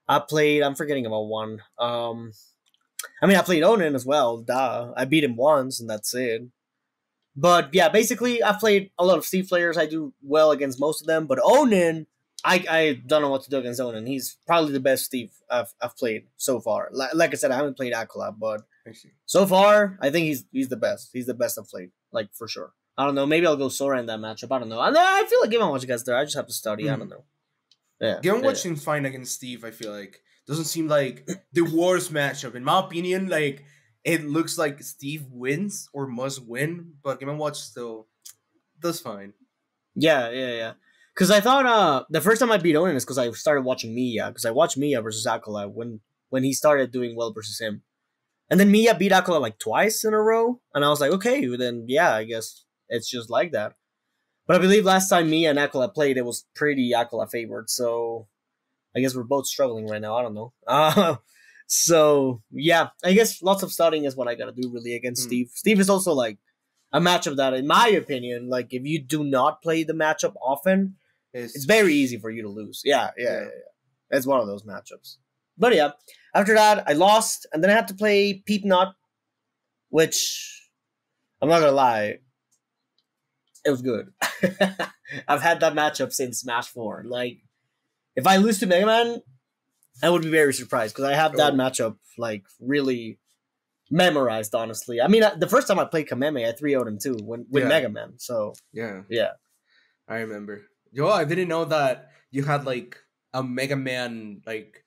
I played. I'm forgetting about one. Um, I mean, I played Onin as well. Duh. I beat him once, and that's it. But yeah, basically, I've played a lot of Steve players. I do well against most of them. But Onin, I, I don't know what to do against Onin. He's probably the best Steve I've, I've played so far. Like, like I said, I haven't played Acola, but
I see.
so far, I think he's he's the best. He's the best I've played, like for sure. I don't know. Maybe I'll go Sora in that matchup. I don't know. And I feel like given what you guys there, I just have to study. I
Hmm.
don't know. Yeah. Yeah.
what seems fine against Steve, I feel like doesn't seem like the worst matchup. In my opinion, like it looks like Steve wins or must win, but Game and Watch still does fine.
Yeah, yeah, yeah. Because I thought uh the first time I beat Onin is because I started watching Mia. Because I watched Mia versus Acola when when he started doing well versus him, and then Mia beat Acola like twice in a row, and I was like, okay, then yeah, I guess it's just like that. But I believe last time Mia and Acola played, it was pretty Acola favored. So I guess we're both struggling right now. I don't know. Uh, <laughs> so yeah, I guess lots of studying is what I gotta do really against
Hmm.
Steve. Steve is also like a matchup that, in my opinion, like if you do not play the matchup often, it's very easy for you to lose. Yeah, yeah, yeah.
Yeah.
yeah. It's one of those matchups. But yeah, after that, I lost, and then I had to play Peep Knot, which I'm not gonna lie, it was good. <laughs> I've had that matchup since Smash Four. Like, if I lose to Mega Man, I would be very surprised because I have that
Oh.
matchup like really memorized. Honestly, I mean, I- the first time I played Kameme, I 3 0'd him too when, with
Yeah.
Mega Man. So
Yeah,
yeah.
I remember. Yo, I didn't know that you had like a Mega Man like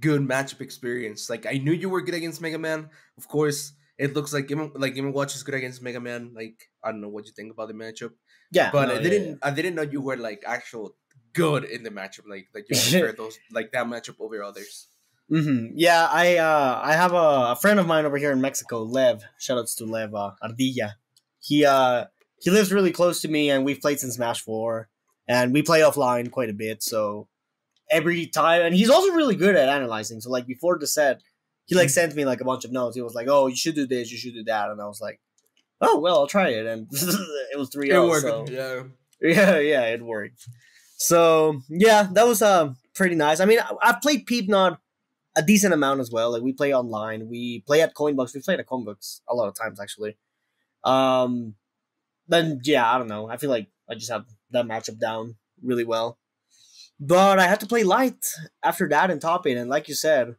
good matchup experience. Like I knew you were good against Mega Man. Of course, it looks like Game like Game Watch is good against Mega Man. Like I don't know what you think about the matchup,
Yeah,
but
no,
I didn't. I didn't know you were like actual good in the matchup. Like like you prefer <laughs> those like that matchup over others.
hmm Yeah, I uh I have a, a friend of mine over here in Mexico, Lev. Shoutouts to Lev uh, Ardilla. He uh he lives really close to me, and we've played since Smash Four, and we play offline quite a bit. So every time, and he's also really good at analyzing. So like before the set, he like sent me like a bunch of notes. He was like, "Oh, you should do this, you should do that," and I was like, "Oh well, I'll try it." And <laughs> it was three
It worked.
So
Yeah.
yeah, yeah, it worked. So yeah, that was uh pretty nice. I mean, I, I've played Peep Nod a decent amount as well. Like we play online, we play at Coinbox. We played at Coinbox a lot of times actually. Um, then yeah, I don't know. I feel like I just have that matchup down really well. But I had to play light after that and topping. and like you said,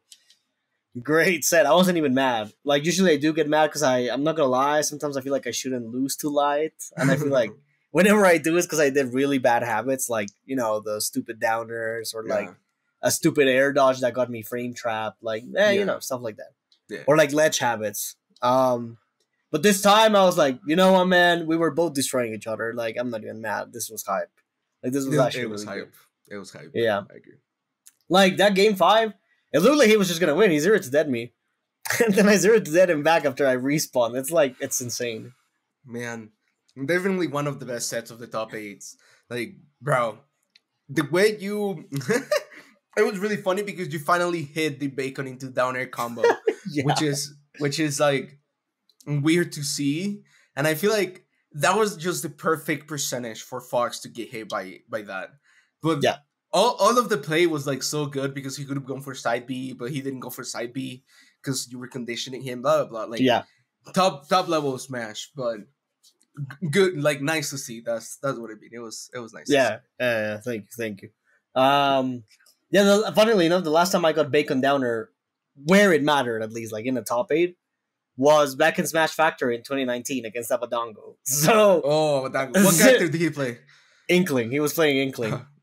Great set. I wasn't even mad. Like usually I do get mad because I I'm not gonna lie. Sometimes I feel like I shouldn't lose to light, and I feel like <laughs> whenever I do it's because I did really bad habits, like you know the stupid downers or like a stupid air dodge that got me frame trapped, like eh,
Yeah.
you know stuff like that,
Yeah.
or like ledge habits. Um, but this time I was like, you know what, man, we were both destroying each other. Like I'm not even mad. This was hype. Like this was actually
it was
really good.
It was hype.
Yeah.
I agree.
Like that game five, it looked like he was just gonna win. He zeroed to dead me, <laughs> and then I zeroed to dead him back after I respawned. It's like it's insane.
Man, definitely one of the best sets of the top eights. Like, bro, the way you. <laughs> it was really funny because you finally hit the bacon into down air combo, <laughs>
Yeah.
which is which is like weird to see, and I feel like that was just the perfect percentage for Fox to get hit by by that. But
Yeah.
all, all of the play was like so good because he could have gone for side B, but he didn't go for side B because you were conditioning him. Blah blah blah. Like
yeah,
top top level smash, but good, like nice to see. That's that's what I mean. It was it was nice. to
yeah, yeah. Thank you, thank you. Um, yeah. The, funnily enough, the last time I got bacon downer, where it mattered at least, like in the top eight, was back in Smash Factor in 2019 against Abadango. <laughs> So
Oh, that, what character did he play? <laughs>
Inkling, he was playing Inkling. <laughs>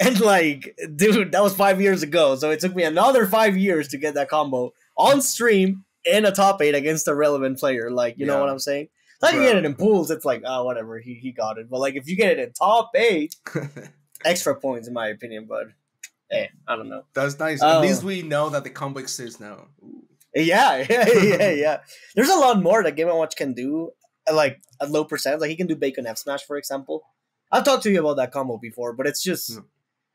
And like, dude, that was five years ago. So it took me another five years to get that combo on stream in a top eight against a relevant player. Like, you know what I'm saying? Like you get it in pools, it's like, oh, whatever, he he got it. But like, if you get it in top eight, <laughs> extra points in my opinion. But eh, I don't know.
That's nice. At um, least we know that the combo exists now. Ooh. <laughs>
Yeah, yeah, yeah, <laughs> yeah. There's a lot more that Game and Watch can do, like at low percent. Like he can do Bacon F Smash, for example. I've talked to you about that combo before, but it's just
Yeah.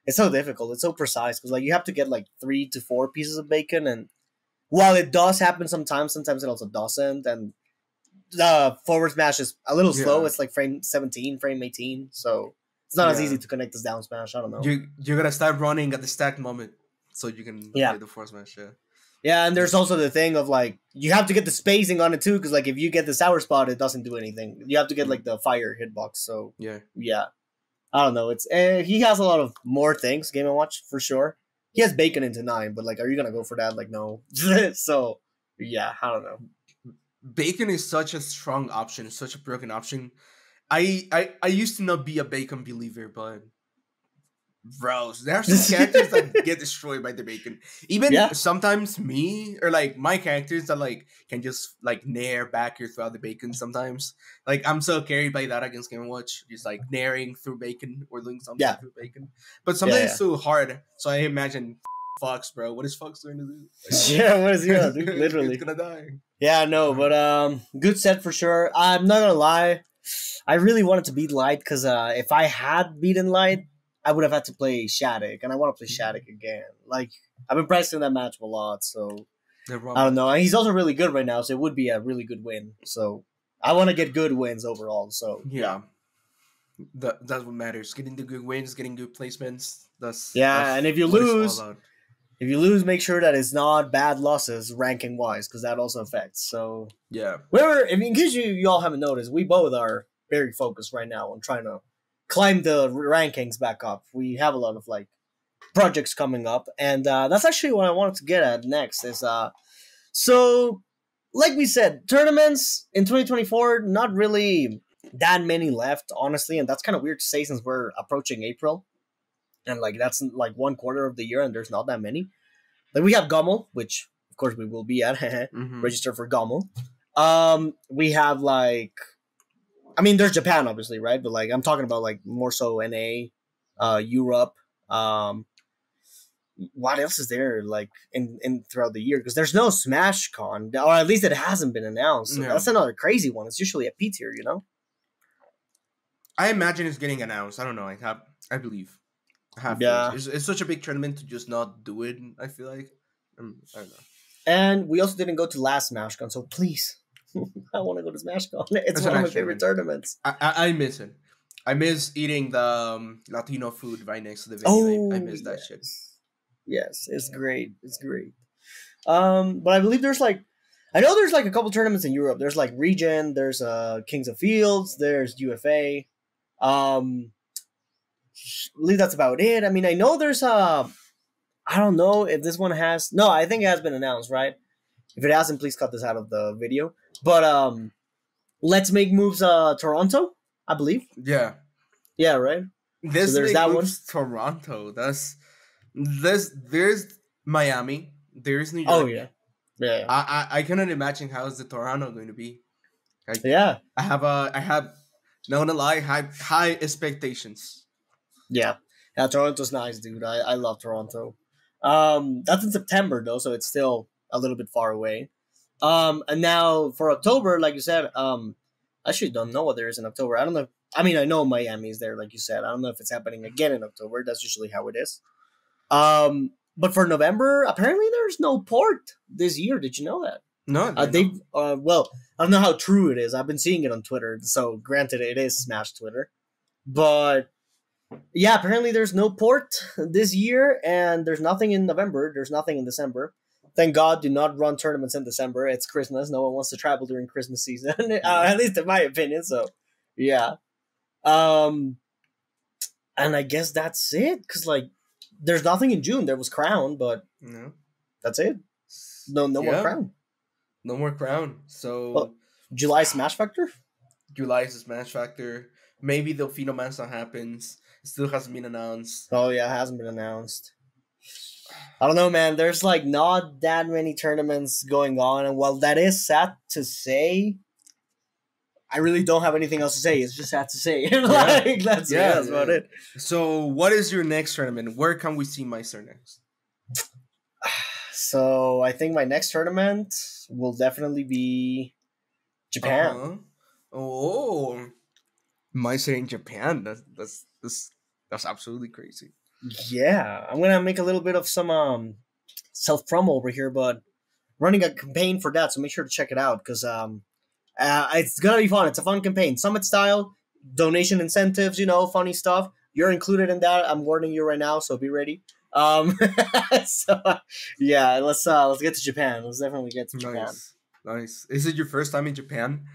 It's so difficult. It's so precise because like you have to get like three to four pieces of bacon, and while it does happen sometimes, sometimes it also doesn't. And the forward smash is a little slow.
Yeah.
It's like frame seventeen, frame eighteen, so it's not as easy to connect as down smash. I don't know.
You you gotta start running at the stack moment so you can
Yeah.
play the force smash. Yeah.
Yeah, and there's also the thing of like you have to get the spacing on it too, because like if you get the sour spot, it doesn't do anything. You have to get mm. like the fire hitbox. So
Yeah.
yeah, I don't know. It's uh, he has a lot of more things. Game and Watch for sure. He has bacon into nine, but like, are you gonna go for that? Like, no. <laughs> so yeah, I don't know.
Bacon is such a strong option, such a broken option. I I I used to not be a bacon believer, but bros, there are some <laughs> characters that get destroyed by the bacon. Even
Yeah.
sometimes me or like my characters that like can just like nair back here throughout the bacon sometimes. Like I'm so carried by that against Game Watch, just like nairing through bacon or doing something
Yeah.
through bacon. But sometimes
yeah.
it's so hard. So I imagine <laughs> Fox, bro. What is Fox going to do? <laughs>
Yeah, what is he gonna do? Literally.
it's gonna die.
Yeah, no, but um, good set for sure. I'm not gonna lie, I really wanted to beat Light because uh, if I had beaten Light, I would have had to play Shattuck, and I want to play mm-hmm. Shattuck again. Like I've been pressing that match a lot, so I don't know. And he's also really good right now, so it would be a really good win. So I want to get good wins overall. So
Yeah. That that's what matters. Getting the good wins, getting good placements. That's
Yeah,
that's
and if you
what it's all
lose- if you lose, make sure that it's not bad losses ranking wise, because that also affects. So
yeah,
We're, I mean, in case you, you all haven't noticed, we both are very focused right now on trying to climb the rankings back up. We have a lot of like projects coming up, and uh, that's actually what I wanted to get at next. Is uh, so like we said, tournaments in 2024, not really that many left, honestly, and that's kind of weird to say since we're approaching April, and like that's like one quarter of the year, and there's not that many. Like we have Gummel, which of course we will be at. <laughs>
Mhm.
register for Gummel. Um, we have like, I mean, there's Japan obviously, right? But like, I'm talking about like more so NA, uh, Europe. Um, what else is there like in in throughout the year? Because there's no Smash Con, or at least it hasn't been announced. So
Yeah.
That's another crazy one. It's usually a P tier, you know.
I imagine it's getting announced. I don't know. I have, I believe. I have
Yeah.
yeah. It's, it's such a big tournament to just not do it. I feel like. Um, I don't know.
And we also didn't go to last Smash Con, so please, <laughs> I want to go to Smash Con. <laughs> It's
That's
one of my favorite tournaments.
I, I I miss it. I miss eating the um, Latino food right next to the
Oh,
venue. I, I miss that shit.
Yes, it's great. It's great. Um, but I believe there's like, I know there's like a couple tournaments in Europe. There's like Region. There's uh Kings of Fields. There's UFA. Um, I believe that's about it. I mean, I know there's a, I don't know if this one has. No, I think it has been announced, right? If it hasn't, please cut this out of the video. But um, let's make moves. Uh, Toronto, I believe.
Yeah.
Yeah, right.
This
So there's that one.
Toronto. That's this. There's Miami. There's New York.
Oh yeah, yeah,
I, I I cannot imagine how is the Toronto going to be.
yeah,
I have a I have no gonna lie high high expectations.
yeah. Yeah, Toronto's nice, dude. I, I love Toronto. Um, that's in September though, so it's still a little bit far away. Um, and now for October, like you said, um, I actually don't know what there is in October. I don't know. I mean, I know Miami is there, like you said. I don't know if it's happening again in October. That's usually how it is. Um, but for November, apparently there's no port this year. Did you know that?
No,
Uh, they uh, well, I don't know how true it is. I've been seeing it on Twitter. So granted, it is Smash Twitter, but yeah, apparently there's no port this year, and there's nothing in November. There's nothing in December. Thank God, do not run tournaments in December. It's Christmas. No one wants to travel during Christmas season, <laughs> uh, at least in my opinion. So, yeah. Um, and I guess that's it. Cause like, there's nothing in June. There was Crown, but
no
that's it. No, no more Crown.
no more crown. So
Well- July Smash Factor.
July is Smash Factor. Maybe the Phenomancer happens. It still hasn't been announced.
Oh yeah, it hasn't been announced. I don't know, man. There's like not that many tournaments going on, and while that is sad to say, I really don't have anything else to say. It's just sad to say. <laughs> like that's yeah,
Yeah,
that's about it.
So what is your next tournament? Where can we see Maister next? <sighs>
So I think my next tournament will definitely be Japan.
Uh-huh. Oh, Maister in Japan. That's that's that's that's absolutely crazy.
Yeah, I'm gonna make a little bit of some um self promo over here, but running a campaign for that, so make sure to check it out because um uh, it's gonna be fun. It's a fun campaign, summit style, donation incentives, you know, funny stuff. You're included in that. I'm warning you right now, so be ready. Um, <laughs> so yeah, let's uh let's get to Japan. Let's definitely get to Japan.
Nice, nice. Is it your first time in Japan?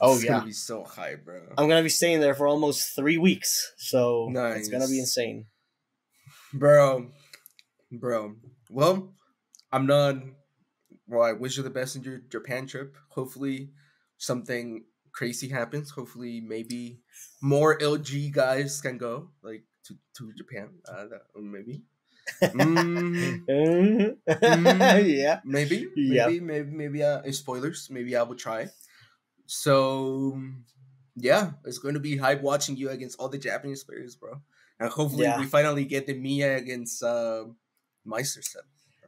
Oh
it's
yeah,
gonna be so high, bro.
I'm gonna be staying there for almost three weeks, so it's gonna be insane.
Bro, bro. Well, I'm not. Well, I wish you the best in your Japan trip. Hopefully, something crazy happens. Hopefully, maybe more LG guys can go like to to Japan. Uh, that- maybe. Mm, <laughs> Mm.
yeah.
maybe.
Yeah.
Maybe. Maybe. Maybe. Uh, spoilers. Maybe I will try. So, yeah, it's going to be hype watching you against all the Japanese players, bro. And hopefully,
Yeah.
we finally get the Mia against uh, Meisterson.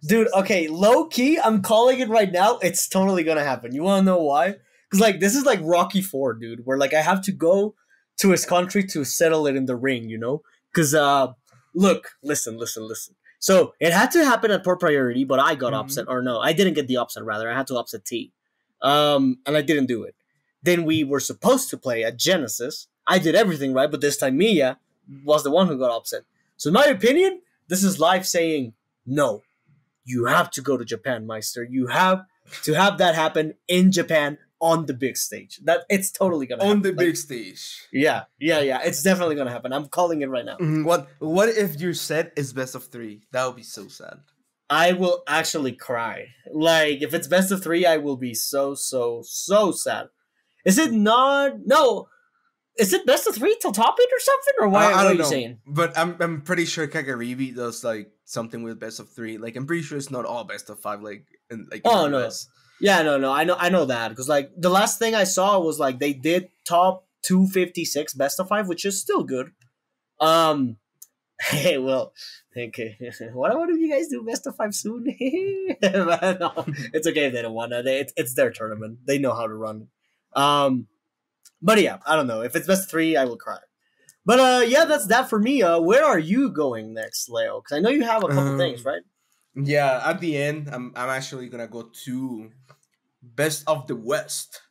Dude, okay, low key, I'm calling it right now. It's totally gonna happen. You wanna know why? Because like this is like Rocky Four, dude, where like I have to go to his country to settle it in the ring, you know? Because uh, look, listen, listen, listen. So it had to happen at Port Priority, but I got
Mhm.
upset, or no, I didn't get the upset. Rather, I had to upset T, um, and I didn't do it. Then we were supposed to play at Genesis. I did everything right, but this time Mia was the one who got upset. So in my opinion, this is life saying no you have to go to Japan, Maister. You have to have that happen in Japan on the big stage. That it's totally gonna
On
happen.
the
Like,
big stage.
yeah, yeah, yeah. It's definitely gonna happen. I'm calling it right now.
Mhm, What What if your set is best of three? That would be so sad.
I will actually cry. Like if it's best of three, I will be so so so sad. Is it not? No. Is it best of three till top eight or something? Or why?
I, I don't
are you
know,
saying?
but I'm I'm pretty sure Kagaribi does like something with best of three. Like I'm pretty sure it's not all best of five. Like in like
Oh, no. Yeah, no, no. I know, I know that because like the last thing I saw was like they did top two fifty six best of five, which is still good. Um, <laughs> hey, well, okay. <laughs> what what if you guys do best of five soon? <laughs> No, it's okay if they don't want to. They, it's, it's their tournament. They know how to run. Um, but yeah, I don't know if it's best three, I will cry. But uh, yeah, that's that for me. Uh, where are you going next, Leo? Because I know you have a couple
Um,
things, right?
Yeah, at the end, I'm I'm actually gonna go to best of the West.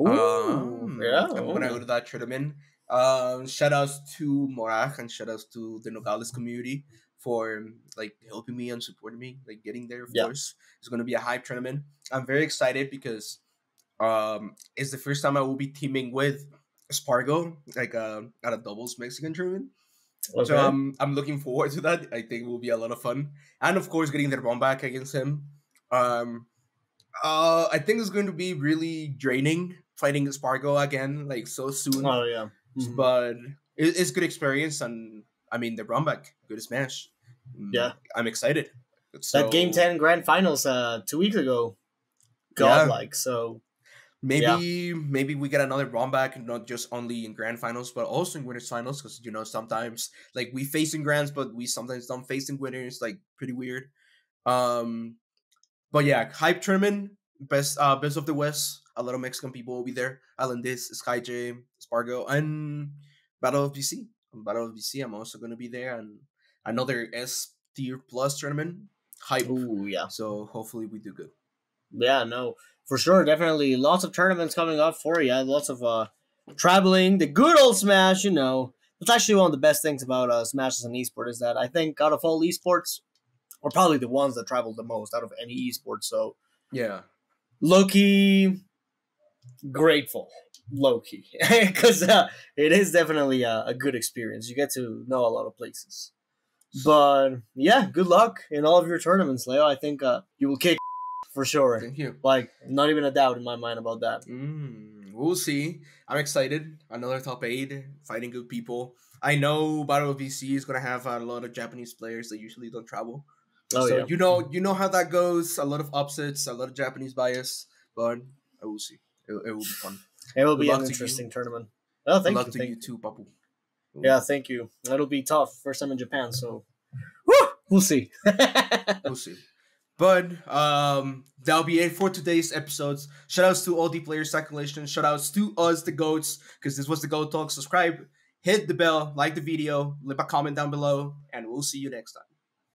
Ooh,
Um,
yeah.
I'm gonna go to that tournament. Um, shout outs to Morag and shout outs to the Nogales community for like helping me and supporting me, like getting there. Of
Yeah.
course, it's gonna be a hype tournament. I'm very excited because um, it's the first time I will be teaming with Spargo, like uh, at a doubles Mexican tournament.
Okay.
So um, I'm looking forward to that. I think it will be a lot of fun, and of course, getting the run back against him. Um, uh, I think it's going to be really draining fighting Spargo again, like so soon.
oh yeah. Mhm.
But it, it's good experience, and I mean the back, good smash. Mm,
Yeah.
I'm excited.
that game ten grand finals uh two weeks ago,
Yeah.
godlike. So
Maybe maybe we get another run back, not just only in grand finals, but also in winners finals. Because you know sometimes like we face in grands, but we sometimes don't face in winners. Like pretty weird. Um, but yeah, hype tournament, best uh best of the West. A lot of Mexican people will be there. Alan Dis, Sky J, Spargo, and Battle of BC. Battle of BC. I'm also gonna be there, and another S tier plus tournament. Hype.
ooh yeah.
So hopefully we do good.
Yeah, no, for sure, definitely lots of tournaments coming up for you. Lots of uh traveling, the good old Smash. You know, that's actually one of the best things about uh, Smash as an esport is that I think out of all esports, we're probably the ones that travel the most out of any esport. So
Yeah.
low key grateful, low key, because <laughs> uh, it is definitely a, a good experience. You get to know a lot of places. But yeah, good luck in all of your tournaments, Leo. I think uh, you will kick for sure.
Thank you.
Like, not even a doubt in my mind about that.
Mm, we'll see. I'm excited. Another top eight, fighting good people. I know Battle of BC is gonna have a lot of Japanese players that usually don't travel.
Oh
so
yeah,
you know, you know how that goes. A lot of upsets, a lot of Japanese bias, but I will see. It, it will be fun.
it will
good
be
luck
an
to
interesting tournament. Oh,
Good
thank
luck
you.
to
Thank
you too, Papu.
Yeah, thank you. That'll be tough. First time in Japan, so Woo! we'll see. <laughs>
we'll see. But um, that'll be it for today's episodes. Shoutouts to all the players calculations. Shoutouts to us, the goats, because this was the Goat Talk. Subscribe, hit the bell, like the video, leave a comment down below, and we'll see you next time.